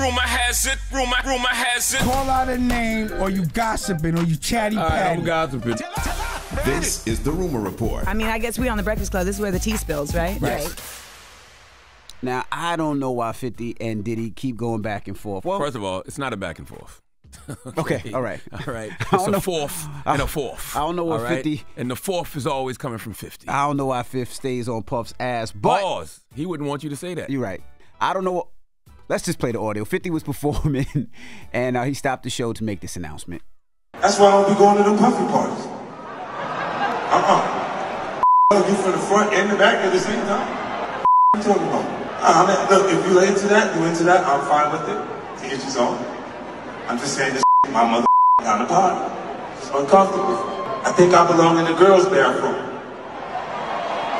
rumor has it, rumor, rumor has it. Call out a name, or you gossiping, or you chatty All right, patty. I'm gossiping. This is the Rumor Report. I mean, I guess we on the Breakfast Club. This is where the tea spills, right? Right. Now I don't know why 50 and Diddy keep going back and forth. Well, First of all, it's not a back and forth. Okay, all right. All right. I don't It's know- a fourth and a fourth. I don't know what all right? 50 And the fourth is always coming from 50. I don't know why Fifth stays on Puff's ass, but Pause. He wouldn't want you to say that. you're right. I don't know. What, let's just play the audio. 50 was performing, and uh, he stopped the show to make this announcement. That's why I don't be going to them puffy parties. Uh-uh. You from the front and the back at the same time? What you talking about? Uh, I mean, look, if you lay into that, you into that, I'm fine with it. To each his own. I'm just saying this my mother kind of party. It's uncomfortable. I think I belong in the girls' bathroom.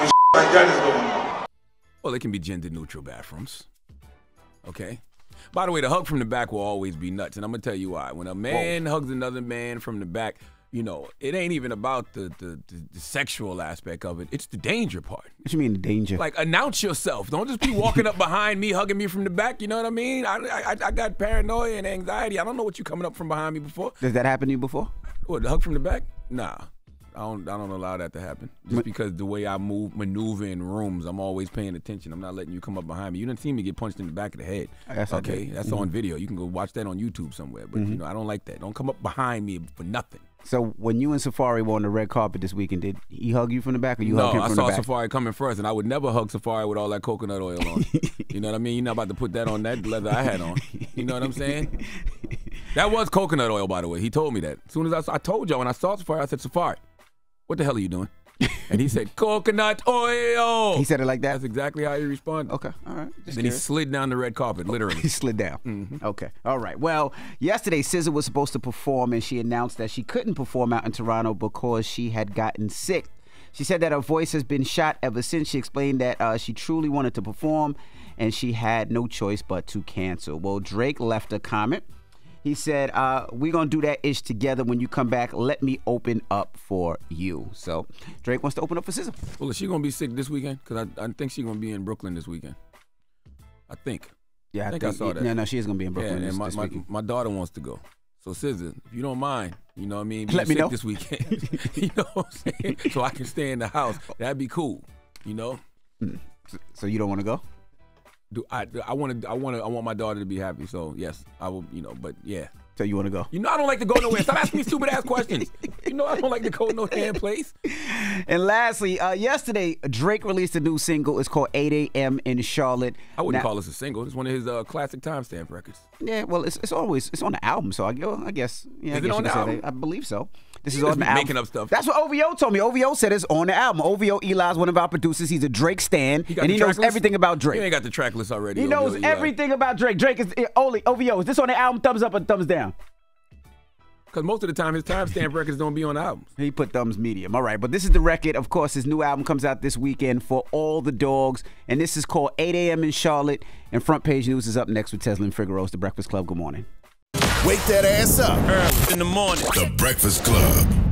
When like that is going on. Well, they can be gender neutral bathrooms. Okay. By the way, the hug from the back will always be nuts, and I'm gonna tell you why. When a man hugs another man from the back, you know, it ain't even about the the, the, the sexual aspect of it. It's the danger part. What you mean, the danger? Like announce yourself. Don't just be walking up behind me, hugging me from the back. You know what I mean? I, I I got paranoia and anxiety. I don't know what you coming up from behind me before. Does that happen to you before? What the hug from the back? Nah. I don't, I don't allow that to happen. Just because the way I move, maneuver in rooms, I'm always paying attention. I'm not letting you come up behind me. You didn't see me get punched in the back of the head. Yes, okay, did. Mm-hmm. that's on video. You can go watch that on YouTube somewhere. But you know, I don't like that. Don't come up behind me for nothing. So when you and Safaree were on the red carpet this weekend, did he hug you from the back, or you no, hugged him I from the back? I saw Safaree coming first, and I would never hug Safaree with all that coconut oil on. you know what I mean? You're not about to put that on that leather I had on. You know what I'm saying? That was coconut oil, by the way. He told me that. As soon as I, saw, I told y'all when I saw Safaree, I said, Safaree, what the hell are you doing? And he said, coconut oil. He said it like that. That's exactly how he responded. Okay, all right. Just Then he slid down the red carpet, literally. He slid down. Okay. All right. Well, yesterday SZA was supposed to perform, and she announced that she couldn't perform out in Toronto because she had gotten sick. She said that her voice has been shot ever since. She explained that uh, she truly wanted to perform, and she had no choice but to cancel. Well, Drake left a comment. He said, uh, "We're gonna do that ish together. When you come back, let me open up for you." So Drake wants to open up for SZA. well, is she going to be sick this weekend? Because I, I think she's going to be in Brooklyn this weekend. I think. Yeah, I think I saw that. No, no, she is gonna be in Brooklyn yeah, this, and my, this my, weekend. my daughter wants to go. So, SZA, if you don't mind, you know what I mean? Let me sick know. this weekend. you know what I'm saying? So I can stay in the house. That'd be cool. You know? So you don't want to go? Do I? I want to. I want to. I want my daughter to be happy. So yes, I will. You know. But yeah. So you want to go? You know I don't like to go nowhere. Stop asking me stupid ass questions. You know I don't like to go no damn place. And lastly, uh, yesterday Drake released a new single. It's called 8 a.m. in Charlotte. I wouldn't Now- call this a single. It's one of his uh, classic timestamp records. Yeah, well, it's, it's always it's on the album, so I, well, I guess yeah, I Is it guess you on the album? I believe so. This is on the album. making up stuff. That's what OVO told me. OVO said it's on the album. OVO Eli's one of our producers. He's a Drake stan, He and he knows list? everything about You Drake. ain't got the track list already. He OVO knows everything about Drake. Drake is eh, only OVO. Is this on the album? Thumbs up or thumbs down? Because most of the time his timestamp records don't be on the albums. He put thumbs medium. All right, but this is the record. Of course, his new album comes out this weekend for all the dogs, and this is called 8 a.m. in Charlotte. And Front Page News is up next with Tesla and Figaro's The Breakfast Club. Good morning. Wake that ass up. early In the morning. The Breakfast Club.